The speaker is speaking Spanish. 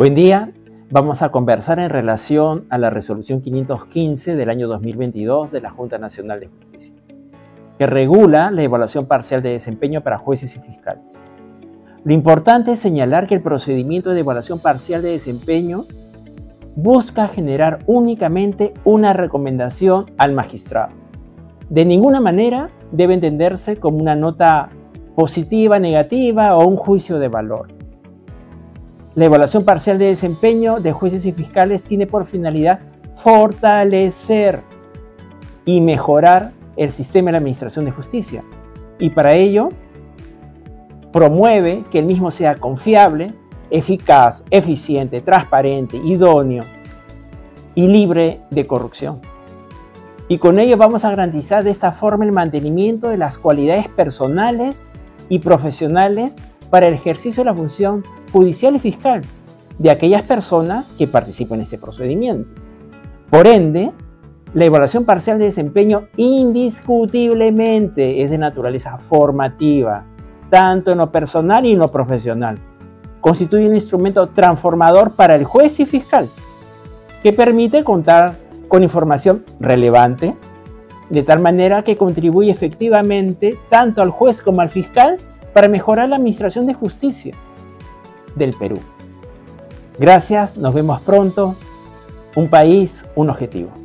Buen día, vamos a conversar en relación a la resolución 515 del año 2022 de la Junta Nacional de Justicia, que regula la evaluación parcial de desempeño para jueces y fiscales. Lo importante es señalar que el procedimiento de evaluación parcial de desempeño busca generar únicamente una recomendación al magistrado. De ninguna manera debe entenderse como una nota positiva, negativa o un juicio de valor. La evaluación parcial de desempeño de jueces y fiscales tiene por finalidad fortalecer y mejorar el sistema de la administración de justicia. Y para ello promueve que el mismo sea confiable, eficaz, eficiente, transparente, idóneo y libre de corrupción. Y con ello vamos a garantizar de esta forma el mantenimiento de las cualidades personales y profesionales para el ejercicio de la función judicial y fiscal de aquellas personas que participan en este procedimiento. Por ende, la evaluación parcial de desempeño indiscutiblemente es de naturaleza formativa, tanto en lo personal y en lo profesional. Constituye un instrumento transformador para el juez y fiscal, que permite contar con información relevante, de tal manera que contribuye efectivamente tanto al juez como al fiscal para mejorar la administración de justicia del Perú. Gracias, nos vemos pronto. Un país, un objetivo.